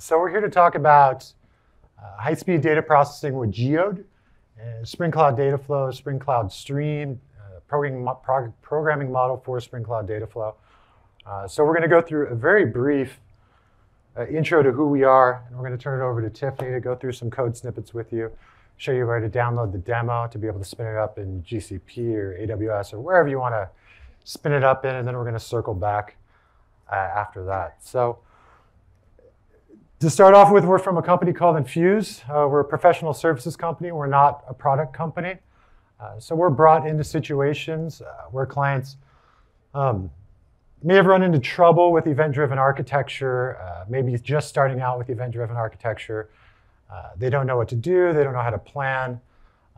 So we're here to talk about uh, high-speed data processing with Geode, uh, Spring Cloud Dataflow, Spring Cloud Stream, uh, programming, pro programming model for Spring Cloud Dataflow. Uh, so we're going to go through a very brief uh, intro to who we are, and we're going to turn it over to Tiffany to go through some code snippets with you, show you where to download the demo to be able to spin it up in GCP or AWS or wherever you want to spin it up in, and then we're going to circle back uh, after that. So to start off with, we're from a company called Enfuse. Uh, we're a professional services company. We're not a product company. Uh, so we're brought into situations uh, where clients um, may have run into trouble with event-driven architecture, uh, maybe just starting out with event-driven architecture. Uh, they don't know what to do. They don't know how to plan.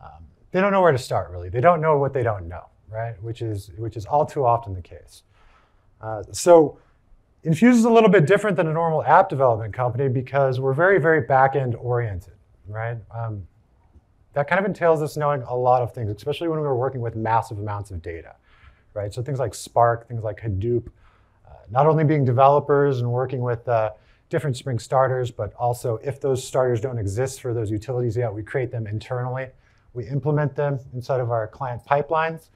Um, they don't know where to start, really. They don't know what they don't know, right? Which is, which is all too often the case. Uh, so Enfuse is a little bit different than a normal app development company because we're very, very back-end oriented, right? Um, that kind of entails us knowing a lot of things, especially when we're working with massive amounts of data, right? So things like Spark, things like Hadoop, uh, not only being developers and working with uh, different Spring starters, but also if those starters don't exist for those utilities yet, we create them internally. We implement them inside of our client pipelines.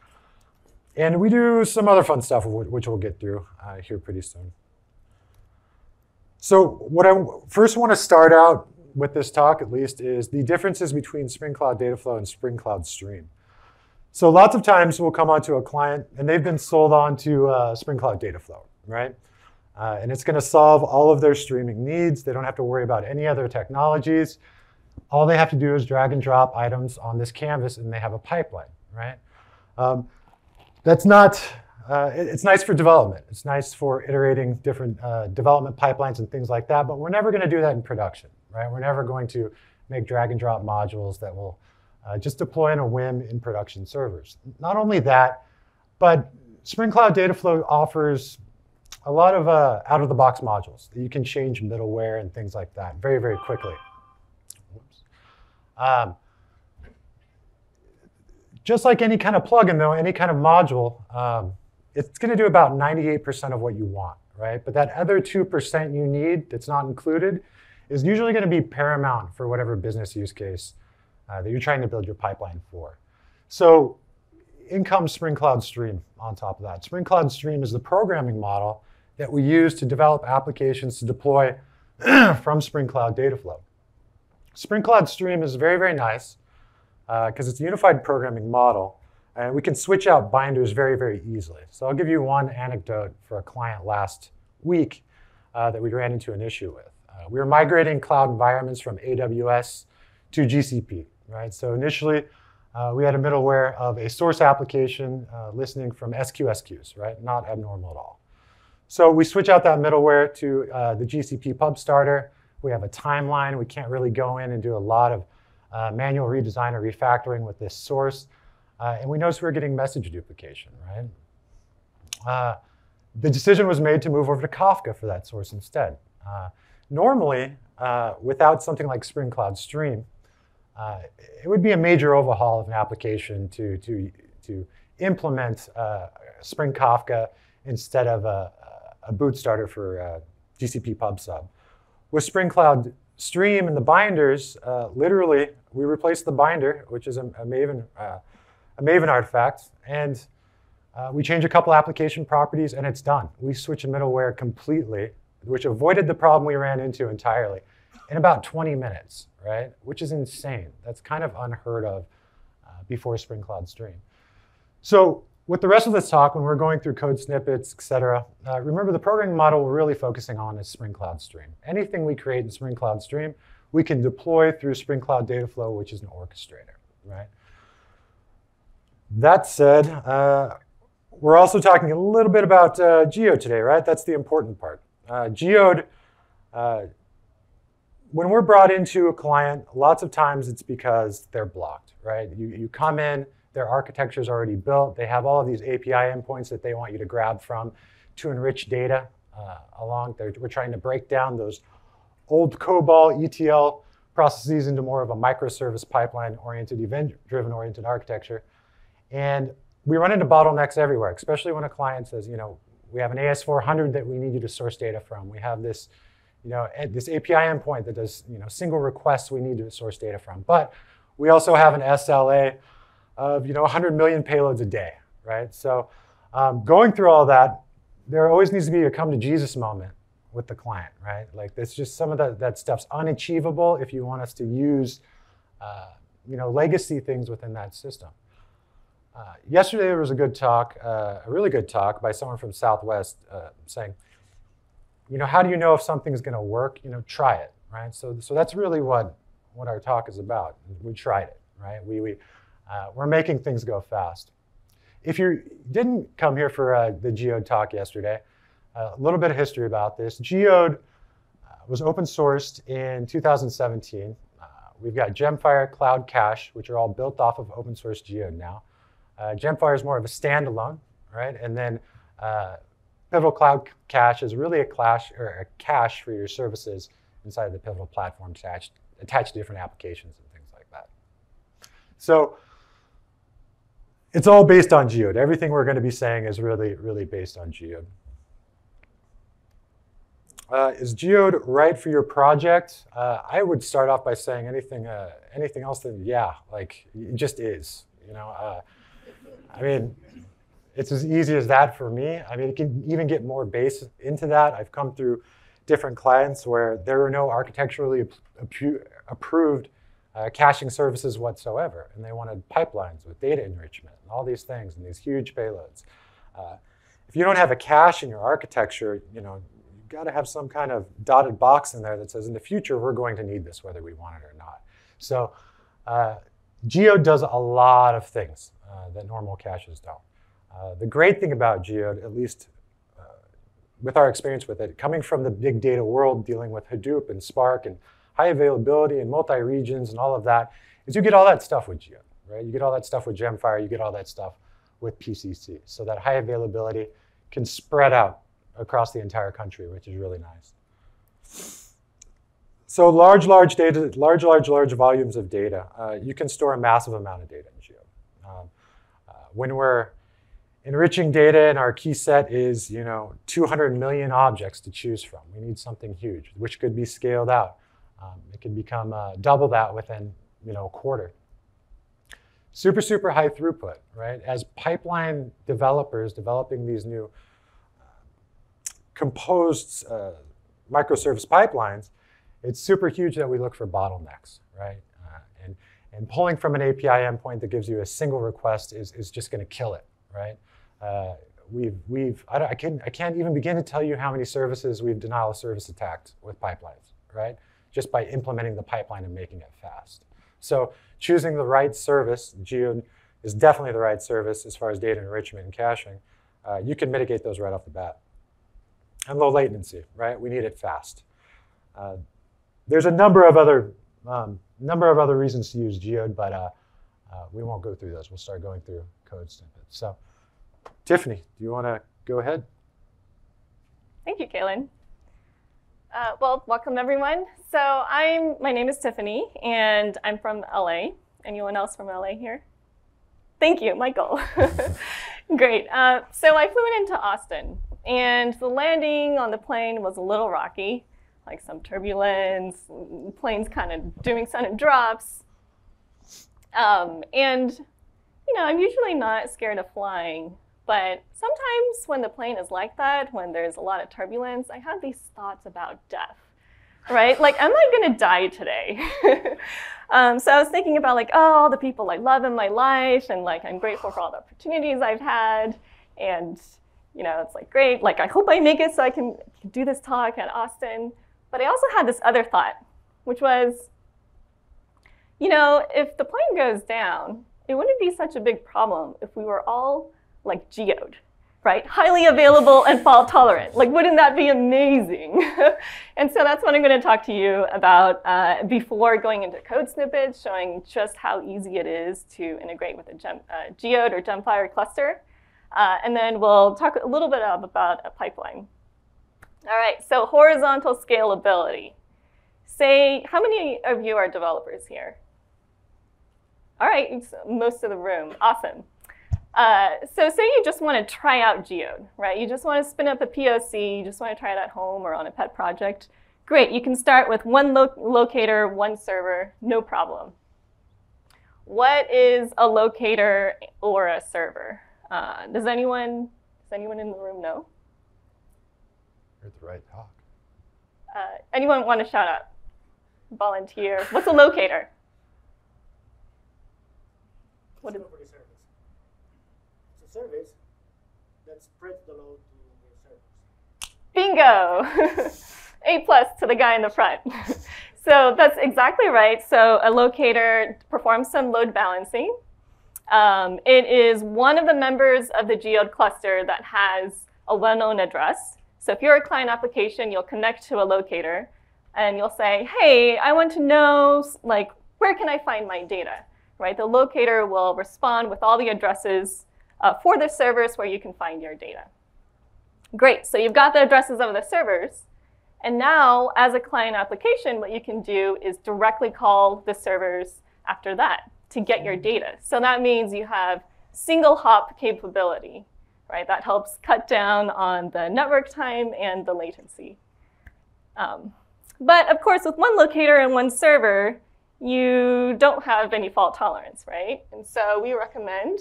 And we do some other fun stuff, which we'll get through uh, here pretty soon. So what I first want to start out with this talk, at least, is the differences between Spring Cloud Dataflow and Spring Cloud Stream. So lots of times we'll come onto a client and they've been sold on to uh, Spring Cloud Dataflow, right? Uh, and it's going to solve all of their streaming needs. They don't have to worry about any other technologies. All they have to do is drag and drop items on this canvas and they have a pipeline, right? Um, that's not uh, it, it's nice for development. It's nice for iterating different uh, development pipelines and things like that, but we're never going to do that in production, right? We're never going to make drag and drop modules that will uh, just deploy in a whim in production servers. Not only that, but Spring Cloud Dataflow offers a lot of uh, out-of-the-box modules that you can change middleware and things like that very, very quickly. Um, just like any kind of plugin, though, any kind of module, um, it's going to do about 98% of what you want, right? But that other 2% you need that's not included is usually going to be paramount for whatever business use case uh, that you're trying to build your pipeline for. So in comes Spring Cloud Stream on top of that. Spring Cloud Stream is the programming model that we use to develop applications to deploy from Spring Cloud Dataflow. Spring Cloud Stream is very, very nice because uh, it's a unified programming model. And we can switch out binders very, very easily. So I'll give you one anecdote for a client last week uh, that we ran into an issue with. Uh, we were migrating cloud environments from AWS to GCP, right? So initially, uh, we had a middleware of a source application uh, listening from SQS queues, right? Not abnormal at all. So we switch out that middleware to uh, the GCP pub starter. We have a timeline. We can't really go in and do a lot of uh, manual redesign or refactoring with this source. Uh, and we noticed we were getting message duplication, right? Uh, the decision was made to move over to Kafka for that source instead. Uh, normally, uh, without something like Spring Cloud Stream, uh, it would be a major overhaul of an application to, to, to implement uh, Spring Kafka instead of a, a boot starter for GCP pub sub. With Spring Cloud Stream and the binders, literally, we replaced the binder, which is a, a Maven a Maven artifact, and uh, we change a couple application properties, and it's done. We switch a middleware completely, which avoided the problem we ran into entirely in about 20 minutes, right? Which is insane. That's kind of unheard of uh, before Spring Cloud Stream. So with the rest of this talk, when we're going through code snippets, et cetera, uh, remember the programming model we're really focusing on is Spring Cloud Stream. Anything we create in Spring Cloud Stream, we can deploy through Spring Cloud Dataflow, which is an orchestrator, right? That said, uh, we're also talking a little bit about uh, today, right? That's the important part. Uh, Geode, uh, when we're brought into a client, lots of times it's because they're blocked, right? You, you come in, their architecture is already built. They have all of these API endpoints that they want you to grab from to enrich data uh, along. They're, we're trying to break down those old COBOL ETL processes into more of a microservice pipeline-oriented, event-driven oriented architecture. And we run into bottlenecks everywhere, especially when a client says, you know, we have an AS400 that we need you to source data from. We have this you know, this API endpoint that does you know, single requests we need to source data from. But we also have an SLA of you know, 100 million payloads a day, right? So um, going through all that, there always needs to be a come to Jesus moment with the client, right? Like that's just some of that, that stuff's unachievable if you want us to use uh, you know, legacy things within that system. Uh, yesterday there was a good talk, uh, a really good talk by someone from Southwest uh, saying, you know, how do you know if something's going to work? You know, try it, right? So, so that's really what, what our talk is about. We tried it, right? We, we, uh, we're making things go fast. If you didn't come here for uh, the Geode talk yesterday, a little bit of history about this. Geode was open sourced in 2017. we've got Gemfire Cloud Cache, which are all built off of open source Geode now. Uh, Gemfire is more of a standalone, right? And then uh, Pivotal Cloud Cache is really a, clash, or a cache for your services inside the Pivotal platform attached, attached to different applications and things like that. So it's all based on Geode. Everything we're going to be saying is really, really based on Geode. Uh, is Geode right for your project? Uh, I would start off by saying anything, uh, anything else than yeah, like it just is. You know, uh, I mean, it's as easy as that for me. I mean, it can even get more base into that. I've come through different clients where there are no architecturally approved uh, caching services whatsoever, and they wanted pipelines with data enrichment and all these things and these huge payloads. Uh, if you don't have a cache in your architecture, you know, you've got to have some kind of dotted box in there that says, in the future, we're going to need this whether we want it or not. So uh, Geode does a lot of things uh, that normal caches don't. Uh, the great thing about Geode, at least uh, with our experience with it, coming from the big data world, dealing with Hadoop and Spark and high availability and multi-regions and all of that, is you get all that stuff with Geode, right? You get all that stuff with Gemfire, you get all that stuff with PCC. So that high availability can spread out across the entire country, which is really nice. So large, large data, large, large, large volumes of data. Uh, you can store a massive amount of data in Geode. Um, uh, when we're enriching data and our key set is, you know, 200 million objects to choose from. We need something huge, which could be scaled out. Um, it could become uh, double that within, you know, a quarter. Super, super high throughput, right? As pipeline developers developing these new uh, composed uh, microservice pipelines, it's super huge that we look for bottlenecks, right? Uh, and, and pulling from an API endpoint that gives you a single request is, is just going to kill it, right? Uh, we've, we've I, I, can, I can't even begin to tell you how many services we've denial of service attacked with pipelines, right? Just by implementing the pipeline and making it fast. So choosing the right service, Geode is definitely the right service as far as data enrichment and caching. Uh, you can mitigate those right off the bat. And low latency, right? We need it fast. Uh, there's a number of other um, number of other reasons to use Geode, but uh, uh, we won't go through those. We'll start going through code snippets. So, Tiffany, do you want to go ahead? Thank you, Cahlen. Uh, well, welcome everyone. So I'm my name is Tiffany, and I'm from LA. Anyone else from LA here? Thank you, Michael. Great. Uh, so I flew into Austin, and the landing on the plane was a little rocky like some turbulence, planes kind of doing sudden drops. Um, and, you know, I'm usually not scared of flying, but sometimes when the plane is like that, when there's a lot of turbulence, I have these thoughts about death, right? Like, am I gonna die today? um, so I was thinking about like, oh, all the people I love in my life, and like, I'm grateful for all the opportunities I've had, and you know, it's like great. Like, I hope I make it so I can do this talk at Austin. But I also had this other thought, which was, you know, if the plane goes down, it wouldn't be such a big problem if we were all like geode, right? Highly available and fault tolerant. Like, wouldn't that be amazing? and so that's what I'm going to talk to you about uh, before going into code snippets, showing just how easy it is to integrate with a gem, uh, geode or Gemfire cluster. Uh, and then we'll talk a little bit about a pipeline. All right, so horizontal scalability. Say, how many of you are developers here? All right, most of the room, awesome. Uh, so say you just want to try out Geode, right? You just want to spin up a POC, you just want to try it at home or on a pet project. Great, you can start with one lo locator, one server, no problem. What is a locator or a server? Uh, does anyone does anyone in the room know? You're at the right talk. Uh, anyone want to shout out? Volunteer. What's a locator? What is service? It's a service that spreads the load to Bingo! the servers. A plus to the guy in the front. so that's exactly right. So a locator performs some load balancing. Um, it is one of the members of the geode cluster that has a well-known address. So if you're a client application, you'll connect to a locator and you'll say, hey, I want to know, like, where can I find my data? Right? The locator will respond with all the addresses uh, for the servers where you can find your data. Great, so you've got the addresses of the servers. And now, as a client application, what you can do is directly call the servers after that to get your data. So that means you have single hop capability, right? That helps cut down on the network time and the latency. Um, but of course, with one locator and one server, you don't have any fault tolerance, right? And so we recommend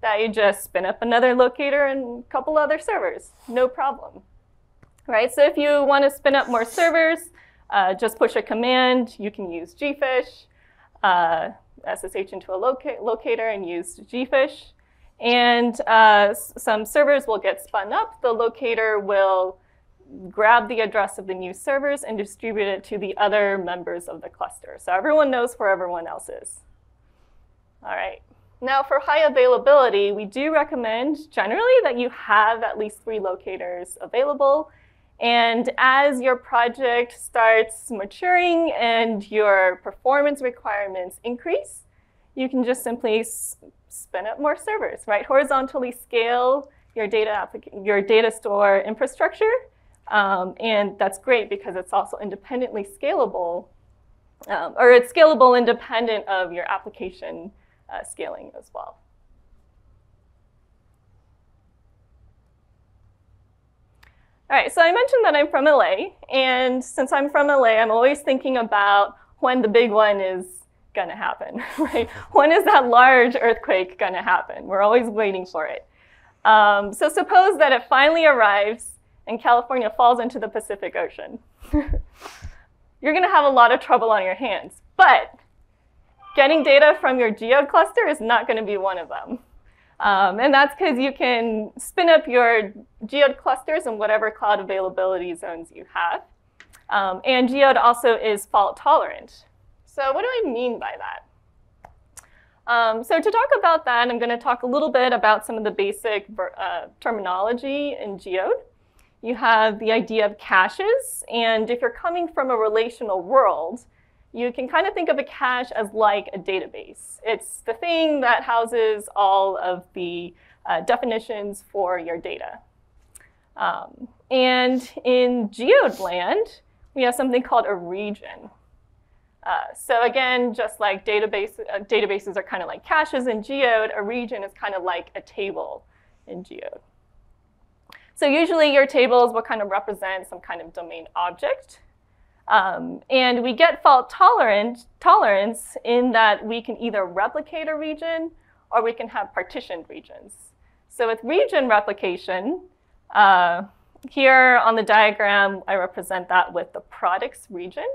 that you just spin up another locator and a couple other servers, no problem right? So if you want to spin up more servers, uh, just push a command. You can use gfsh, uh, SSH into a loca locator and use gfsh. And uh, some servers will get spun up. The locator will grab the address of the new servers and distribute it to the other members of the cluster. So everyone knows where everyone else is. All right. Now for high availability, we do recommend generally that you have at least three locators available and as your project starts maturing and your performance requirements increase, you can just simply spin up more servers, right? Horizontally scale your data, your data store infrastructure. Um, and that's great because it's also independently scalable, um, or it's scalable independent of your application uh, scaling as well. All right, so I mentioned that I'm from LA, and since I'm from LA, I'm always thinking about when the big one is gonna happen, right? When is that large earthquake gonna happen? We're always waiting for it. Um, so suppose that it finally arrives and California falls into the Pacific Ocean. You're gonna have a lot of trouble on your hands, but getting data from your geode cluster is not gonna be one of them. Um, and that's because you can spin up your Geode clusters in whatever cloud availability zones you have. Um, and Geode also is fault tolerant. So what do I mean by that? Um, so to talk about that, I'm going to talk a little bit about some of the basic uh, terminology in Geode. You have the idea of caches, and if you're coming from a relational world, you can kind of think of a cache as like a database. It's the thing that houses all of the uh, definitions for your data. Um, and in geode land, we have something called a region. Uh, so again, just like database, uh, databases are kind of like caches in geode, a region is kind of like a table in geode. So usually your tables will kind of represent some kind of domain object. Um, and we get fault tolerant, tolerance in that we can either replicate a region or we can have partitioned regions. So with region replication, uh, here on the diagram, I represent that with the products region.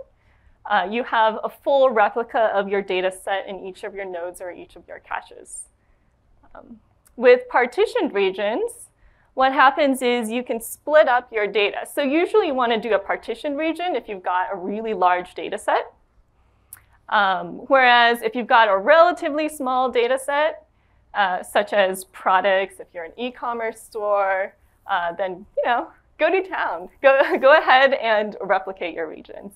Uh, you have a full replica of your data set in each of your nodes or each of your caches. Um, with partitioned regions, what happens is you can split up your data. So usually you want to do a partition region if you've got a really large data set. Um, whereas if you've got a relatively small data set, uh, such as products, if you're an e-commerce store, uh, then you know, go to town. Go, go ahead and replicate your regions.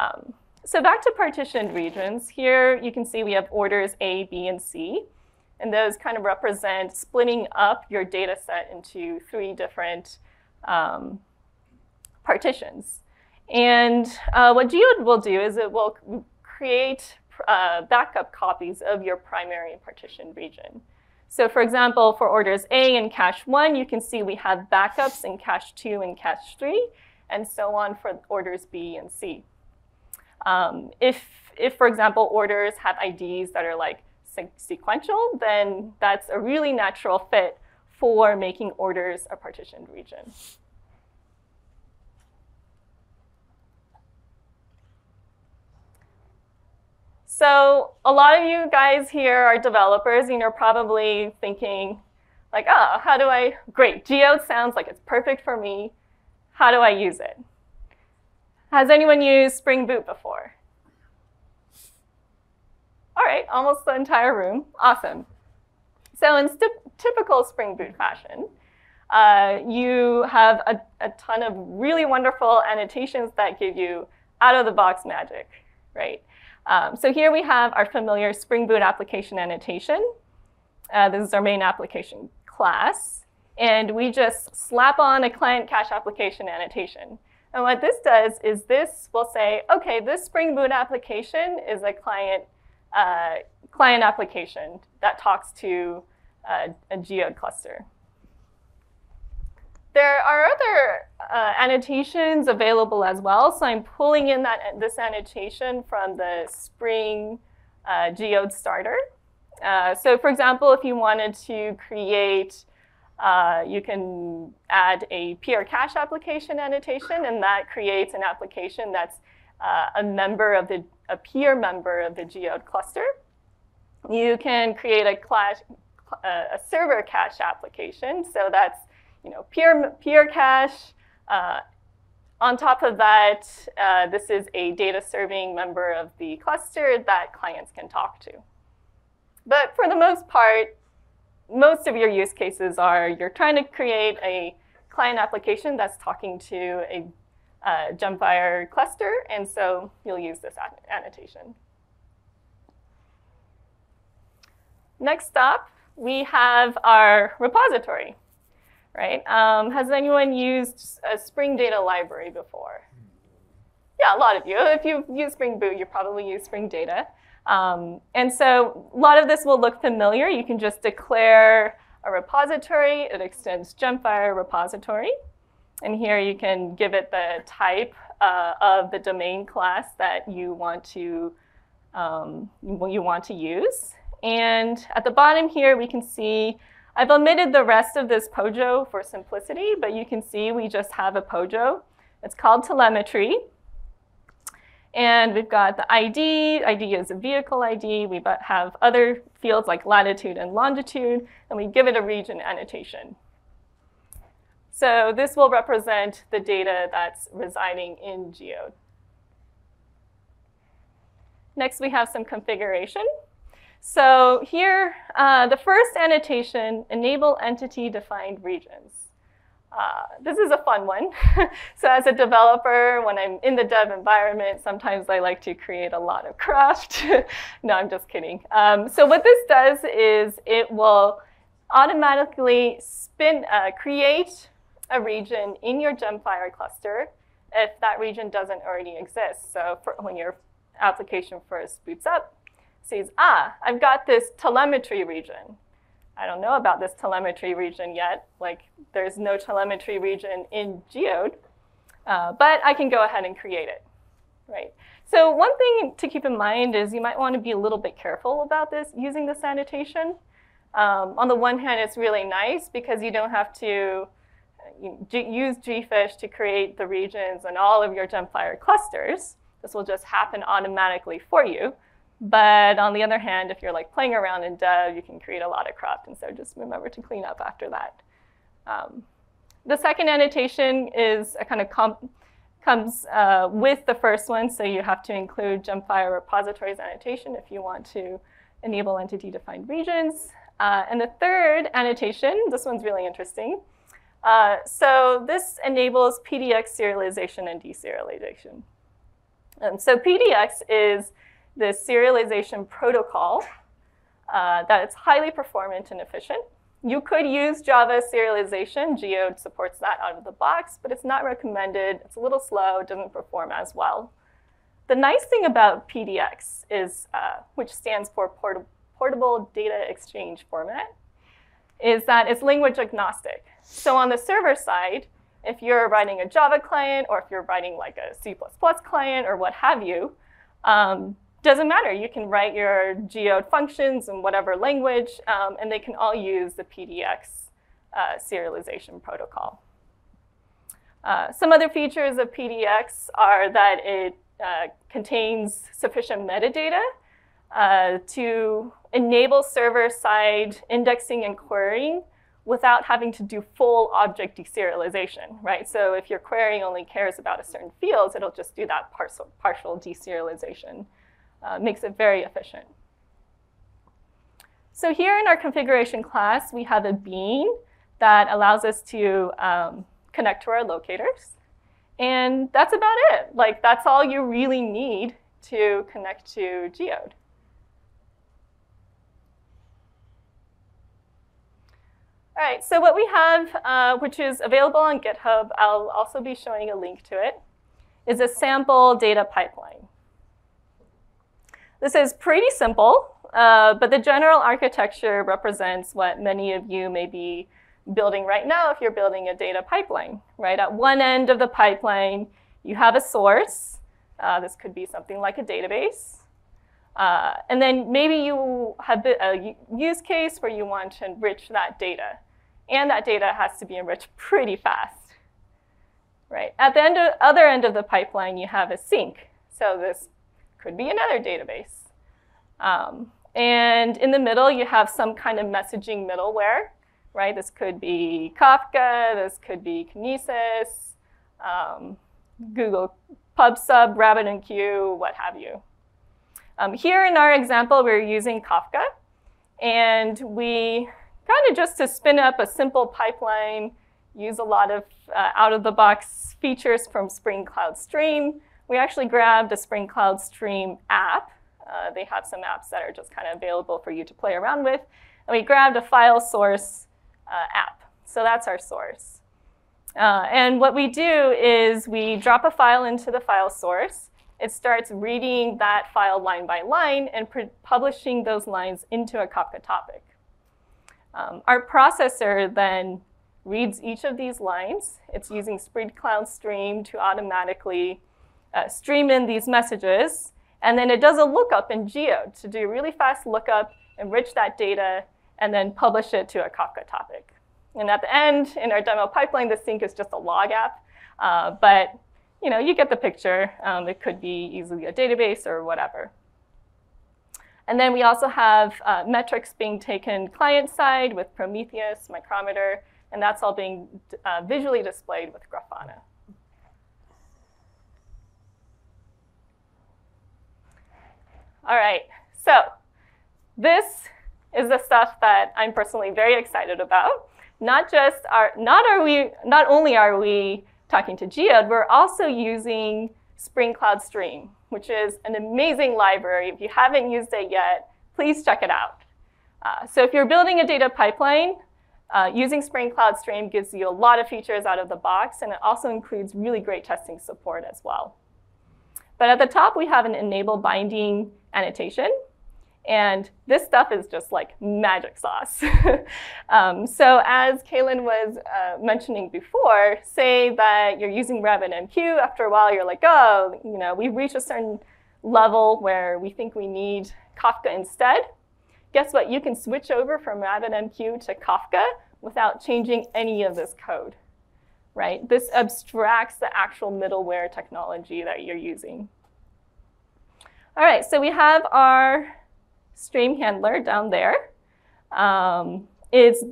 Um, so back to partitioned regions. Here you can see we have orders A, B, and C. And those kind of represent splitting up your data set into three different um, partitions. And uh, what Geode will do is it will create uh, backup copies of your primary partition region. So for example, for orders A and cache 1, you can see we have backups in cache 2 and cache 3. and so on for orders B and C. Um, if, if, for example, orders have IDs that are like sequential, then that's a really natural fit for making orders a partitioned region. So a lot of you guys here are developers and you're probably thinking like, oh, how do I, great, Geode sounds like it's perfect for me. How do I use it? Has anyone used Spring Boot before? All right, almost the entire room, awesome. So in typical Spring Boot fashion, uh, you have a, a ton of really wonderful annotations that give you out-of-the-box magic, right? Um, so here we have our familiar Spring Boot application annotation. Uh, this is our main application class. And we just slap on a client cache application annotation. And what this does is this will say, OK, this Spring Boot application is a client, uh, client application that talks to uh, a geode cluster. There are other uh, annotations available as well. So I'm pulling in that this annotation from the Spring uh, Geode Starter. Uh, so for example, if you wanted to create, uh, you can add a peer cache application annotation, and that creates an application that's uh, a member of the, a peer member of the Geode cluster. You can create a, clash, uh, a server cache application. So that's you know, peer, peer cache. Uh, on top of that, uh, this is a data serving member of the cluster that clients can talk to. But for the most part, most of your use cases are you're trying to create a client application that's talking to a uh, Gemfire cluster, and so you'll use this annotation. Next up, we have our repository right? Um, has anyone used a Spring Data Library before? Yeah, a lot of you. If you use Spring Boot, you probably use Spring Data. Um, and so a lot of this will look familiar. You can just declare a repository. It extends Gemfire repository. And here you can give it the type uh, of the domain class that you want to um, you want to use. And at the bottom here, we can see I've omitted the rest of this POJO for simplicity, but you can see we just have a POJO. It's called telemetry. And we've got the ID. ID is a vehicle ID. We have other fields like latitude and longitude, and we give it a region annotation. So this will represent the data that's residing in Geode. Next, we have some configuration. So here, uh, the first annotation, enable entity-defined regions. Uh, this is a fun one. so as a developer, when I'm in the dev environment, sometimes I like to create a lot of craft. no, I'm just kidding. Um, so what this does is it will automatically spin, uh, create a region in your Gemfire cluster if that region doesn't already exist. So when your application first boots up, sees, ah, I've got this telemetry region. I don't know about this telemetry region yet. Like, there's no telemetry region in Geode, uh, but I can go ahead and create it, right? So one thing to keep in mind is you might want to be a little bit careful about this, using this annotation. Um, on the one hand, it's really nice because you don't have to use gfsh to create the regions and all of your Gemfire clusters. This will just happen automatically for you. But on the other hand, if you're like playing around in dev, you can create a lot of cruft. And so just remember to clean up after that. Um, the second annotation is a kind of comes uh, with the first one. So you have to include Gemfire repositories annotation if you want to enable entity-defined regions. Uh, and the third annotation, this one's really interesting. Uh, so this enables PDX serialization and deserialization. Um, so PDX is the serialization protocol uh, that it's highly performant and efficient. You could use Java serialization. Geode supports that out of the box, but it's not recommended. It's a little slow, doesn't perform as well. The nice thing about PDX is, uh, which stands for Port Portable Data Exchange Format, is that it's language agnostic. So on the server side, if you're writing a Java client or if you're writing like a C++ client or what have you, um, doesn't matter. You can write your geode functions in whatever language, um, and they can all use the PDX uh, serialization protocol. Uh, some other features of PDX are that it uh, contains sufficient metadata uh, to enable server-side indexing and querying without having to do full object deserialization, right? So if your query only cares about a certain fields, it'll just do that partial, partial deserialization. Uh, makes it very efficient. So here in our configuration class, we have a bean that allows us to um, connect to our locators. And that's about it. Like, that's all you really need to connect to Geode. All right, so what we have, uh, which is available on GitHub, I'll also be showing a link to it, is a sample data pipeline. This is pretty simple, uh, but the general architecture represents what many of you may be building right now if you're building a data pipeline, right? At one end of the pipeline, you have a source. Uh, this could be something like a database. Uh, and then maybe you have a use case where you want to enrich that data. And that data has to be enriched pretty fast. Right? At the end of, other end of the pipeline, you have a sink. So this could be another database. Um, and in the middle, you have some kind of messaging middleware right? This could be Kafka, this could be Kinesis, um, Google PubSub, RabbitMQ, what have you. Um, here in our example, we're using Kafka, and we kind of just to spin up a simple pipeline, use a lot of uh, out-of-the-box features from Spring Cloud Stream. We actually grabbed a Spring Cloud Stream app. Uh, they have some apps that are just kind of available for you to play around with. And we grabbed a file source uh, app. So that's our source. Uh, and what we do is we drop a file into the file source. It starts reading that file line by line and publishing those lines into a Kafka topic. Um, our processor then reads each of these lines. It's using Spring Cloud Stream to automatically uh, stream in these messages. And then it does a lookup in Geode to do a really fast lookup, enrich that data, and then publish it to a Kafka topic. And at the end, in our demo pipeline, the sink is just a log app. Uh, but you know, you get the picture. Um, it could be easily a database or whatever. And then we also have uh, metrics being taken client side with Prometheus, Micrometer, and that's all being uh, visually displayed with Grafana. All right, so this is the stuff that I'm personally very excited about. Not just are not are we not only are we talking to Geode, we're also using Spring Cloud Stream, which is an amazing library. If you haven't used it yet, please check it out. Uh, so if you're building a data pipeline, uh, using Spring Cloud Stream gives you a lot of features out of the box, and it also includes really great testing support as well. But at the top, we have an enable binding annotation. And this stuff is just like magic sauce. um, so as Cahlen was uh, mentioning before, say that you're using RabbitMQ, after a while you're like, oh, you know, we've reached a certain level where we think we need Kafka instead. Guess what? You can switch over from RabbitMQ to Kafka without changing any of this code, right? This abstracts the actual middleware technology that you're using. All right, so we have our stream handler down there. Um, is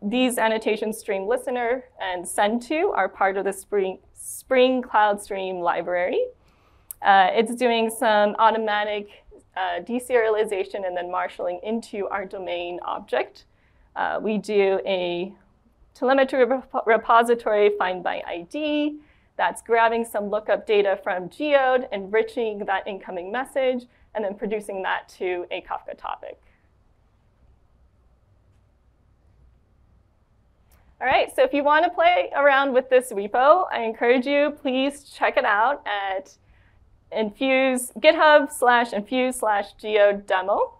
these annotation stream listener and send to are part of the Spring, Spring Cloud Stream library. Uh, it's doing some automatic uh, deserialization and then marshaling into our domain object. Uh, we do a telemetry rep repository find by ID that's grabbing some lookup data from Geode, enriching that incoming message, and then producing that to a Kafka topic. All right, so if you want to play around with this repo, I encourage you, please check it out at enfuse github slash enfuse slash geode demo.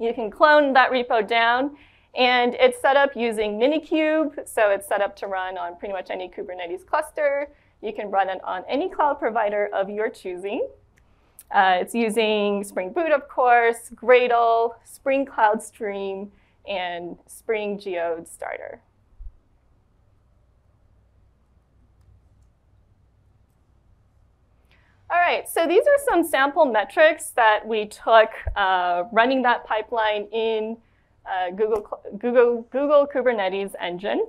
You can clone that repo down And it's set up using Minikube, so it's set up to run on pretty much any Kubernetes cluster. You can run it on any cloud provider of your choosing. Uh, it's using Spring Boot, of course, Gradle, Spring Cloud Stream, and Spring Geode Starter. All right, so these are some sample metrics that we took uh, running that pipeline in uh, Google, Google, Google Kubernetes engine.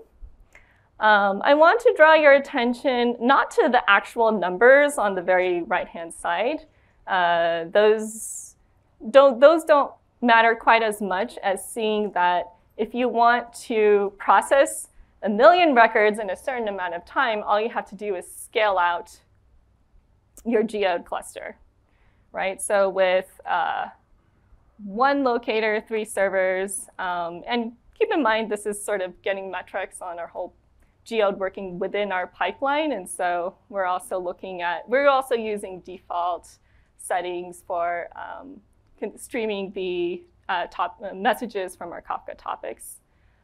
Um, I want to draw your attention not to the actual numbers on the very right-hand side. Uh, those, don't, those don't matter quite as much as seeing that if you want to process a million records in a certain amount of time, all you have to do is scale out your geode cluster, right? So with uh, one locator, three servers, um, and keep in mind this is sort of getting metrics on our whole geode working within our pipeline, and so we're also looking at, we're also using default settings for um, streaming the uh, top uh, messages from our Kafka topics.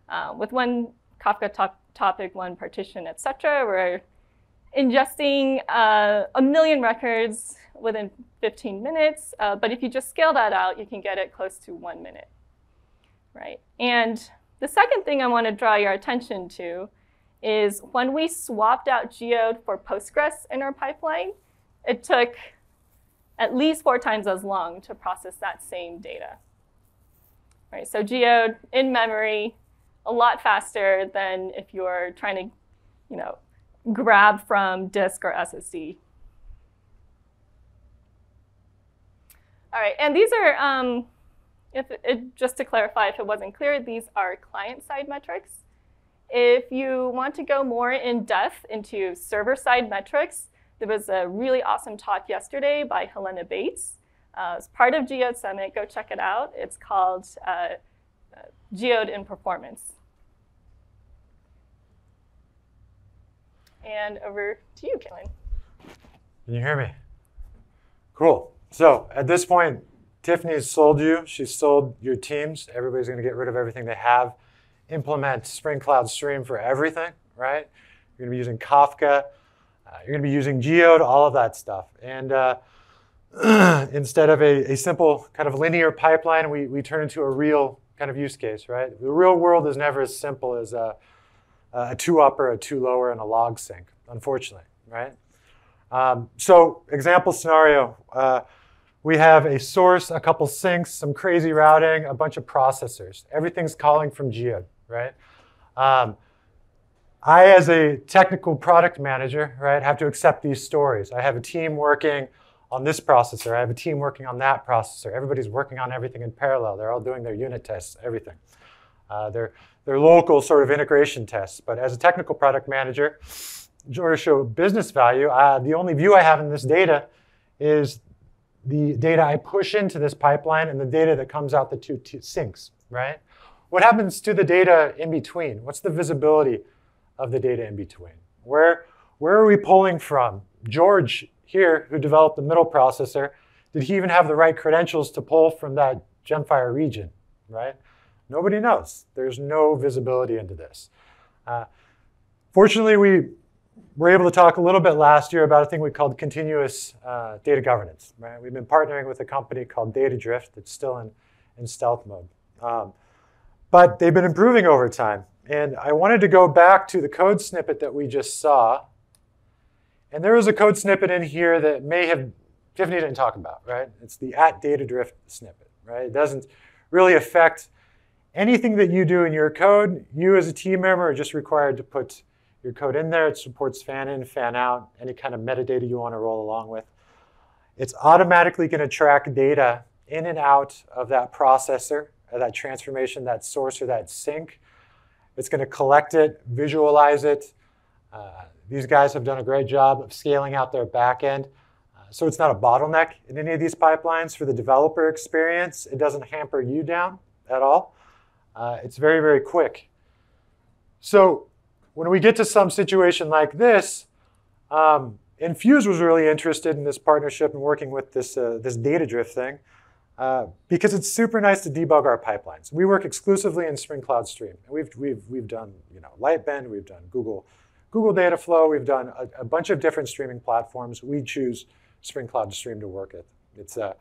Uh, with one Kafka top topic, one partition, et cetera, we're ingesting uh, a million records within 15 minutes. Uh, but if you just scale that out, you can get it close to one minute, right? And the second thing I want to draw your attention to is when we swapped out Geode for Postgres in our pipeline, it took at least four times as long to process that same data. Right, so Geode in memory, a lot faster than if you're trying to, you know, grab from disk or SSD. All right, and these are, um, if it, just to clarify, if it wasn't clear, these are client-side metrics. If you want to go more in depth into server-side metrics, there was a really awesome talk yesterday by Helena Bales. Uh, it's part of Geode Summit. Go check it out. It's called uh, uh Geode in Performance. And over to you, Cahlen. Can you hear me? Cool. So at this point, Tiffany's sold you. She's sold your teams. Everybody's going to get rid of everything they have. Implement Spring Cloud Stream for everything, right? You're going to be using Kafka. Uh, you're going to be using Geode, all of that stuff. And uh, instead of a, a, simple kind of linear pipeline, we, we turn into a real kind of use case, right? The real world is never as simple as a, two upper, a two lower, and a log sink, unfortunately, right? Um, so example scenario, uh, we have a source, a couple sinks, some crazy routing, a bunch of processors. Everything's calling from Geode, right? Um, I, as a technical product manager, right, have to accept these stories. I have a team working on this processor. I have a team working on that processor. Everybody's working on everything in parallel. They're all doing their unit tests, everything. Uh, they're, they're local sort of integration tests. But as a technical product manager, in order to show business value, uh, the only view I have in this data is the data I push into this pipeline and the data that comes out the two sinks, right? What happens to the data in between? What's the visibility of the data in between? Where, where are we pulling from? George here, who developed the middle processor, did he even have the right credentials to pull from that Gemfire region, right? Nobody knows. There's no visibility into this. Uh, fortunately, we were able to talk a little bit last year about a thing we called continuous uh, data governance. Right? We've been partnering with a company called Data Drift that's still in, in stealth mode. Um, but they've been improving over time. And I wanted to go back to the code snippet that we just saw. And there is a code snippet in here that may have, Tiffany didn't talk about, right? It's the at data drift snippet, right? It doesn't really affect anything that you do in your code. You as a team member are just required to put your code in there. It supports fan in, fan out, any kind of metadata you want to roll along with. It's automatically going to track data in and out of that processor, that transformation, that source, or that sink. It's going to collect it, visualize it. Uh, these guys have done a great job of scaling out their backend. Uh, so it's not a bottleneck in any of these pipelines for the developer experience. It doesn't hamper you down at all. Uh, it's very, very quick. So when we get to some situation like this, um, Enfuse was really interested in this partnership and working with this, uh, this Datadrift thing. uh, because it's super nice to debug our pipelines. We work exclusively in Spring Cloud Stream. We've, we've, we've done you know, Lightbend, we've done Google, Google Dataflow, we've done a, a bunch of different streaming platforms. We choose Spring Cloud Stream to work with. It's, uh,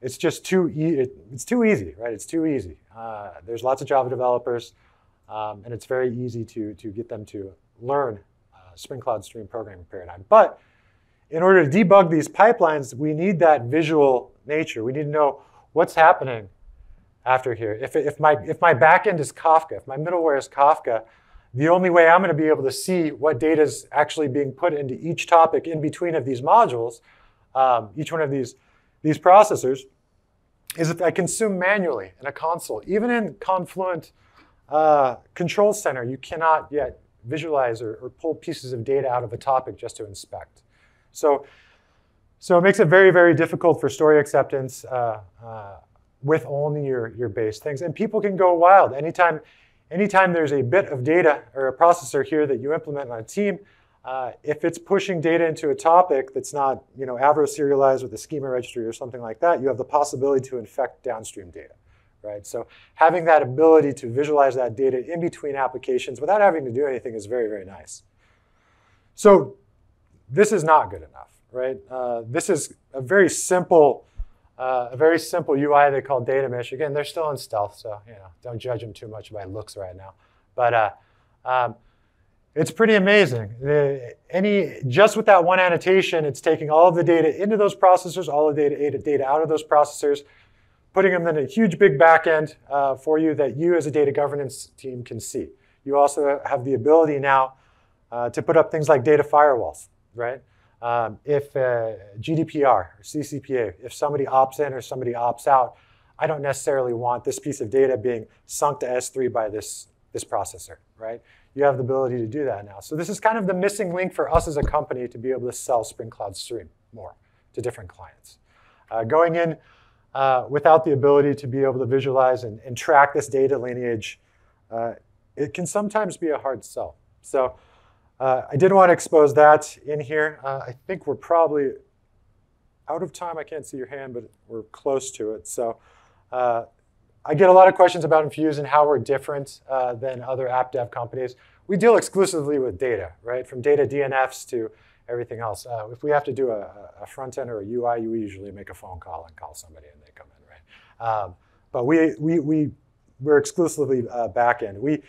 it's just too, e it, it's too easy, right? It's too easy. Uh, there's lots of Java developers, um, and it's very easy to, to get them to learn uh, Spring Cloud Stream programming paradigm. But in order to debug these pipelines, we need that visual nature. We need to know what's happening after here. If, if, my, if my backend is Kafka, if my middleware is Kafka, the only way I'm going to be able to see what data is actually being put into each topic in between of these modules, um, each one of these, these processors, is if I consume manually in a console. Even in Confluent uh, Control Center, you cannot yet visualize or, or pull pieces of data out of a topic just to inspect. So, so it makes it very, very difficult for story acceptance uh, uh, with only your, your base things. And people can go wild. Anytime, anytime there's a bit of data or a processor here that you implement on a team, uh, if it's pushing data into a topic that's not you know, Avro serialized with a schema registry or something like that, you have the possibility to infect downstream data. Right? So having that ability to visualize that data in between applications without having to do anything is very, very nice. So this is not good enough, right? Uh, this is a very simple, uh, a very simple UI they call data mesh. Again, they're still in stealth, so you know, don't judge them too much by looks right now. But uh, um, it's pretty amazing. Any just with that one annotation, it's taking all of the data into those processors, all of the data, data out of those processors, putting them in a huge big backend uh, for you that you as a data governance team can see. You also have the ability now uh, to put up things like data firewalls right? Um, if uh, GDPR or CCPA, if somebody opts in or somebody opts out, I don't necessarily want this piece of data being sunk to S3 by this, this processor, right? You have the ability to do that now. So this is kind of the missing link for us as a company to be able to sell Spring Cloud Stream more to different clients. Uh, going in uh, without the ability to be able to visualize and, and track this data lineage, uh, it can sometimes be a hard sell. So uh, I didn't want to expose that in here. Uh, I think we're probably out of time. I can't see your hand, but we're close to it. So uh, I get a lot of questions about Enfuse and how we're different uh, than other app dev companies. We deal exclusively with data, right? From data DNFs to everything else. Uh, if we have to do a, a, front end or a UI, we usually make a phone call and call somebody and they come in, right? Um, but we, we, we, we're exclusively uh, back end. We,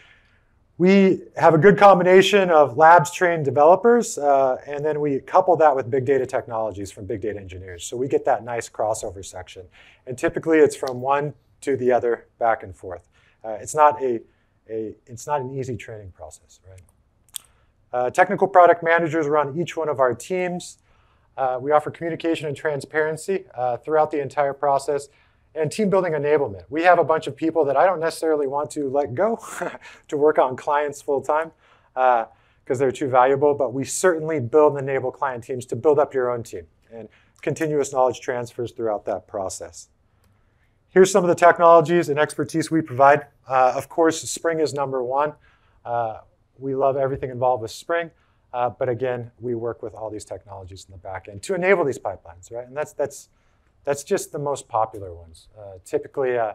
we have a good combination of labs trained developers, uh, and then we couple that with big data technologies from big data engineers. So we get that nice crossover section. And typically it's from one to the other back and forth. Uh, it's, not a, a, it's not an easy training process, right? Uh, technical product managers run each one of our teams. Uh, we offer communication and transparency uh, throughout the entire process and team building enablement. We have a bunch of people that I don't necessarily want to let go to work on clients full time because uh, they're too valuable, but we certainly build and enable client teams to build up your own team and continuous knowledge transfers throughout that process. Here's some of the technologies and expertise we provide. Uh, of course, Spring is number one. Uh, we love everything involved with Spring. Uh, but again, we work with all these technologies in the back end to enable these pipelines, right? And that's, that's that's just the most popular ones. Uh, typically, uh,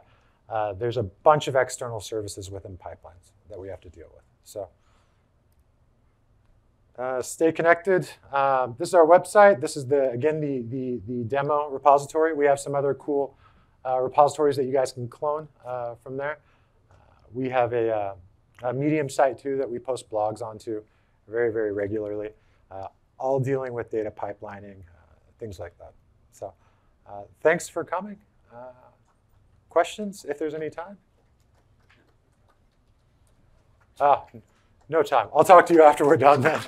uh, there's a bunch of external services within pipelines that we have to deal with. So stay connected. This is our website. This is, the again, the, the, the demo repository. We have some other cool repositories that you guys can clone uh, from there. we have a, a, Medium site, too, that we post blogs onto very, very regularly, all dealing with data pipelining, things like that. So. Uh, thanks for coming. Uh, questions, if there's any time? Ah, no time. I'll talk to you after we're done then.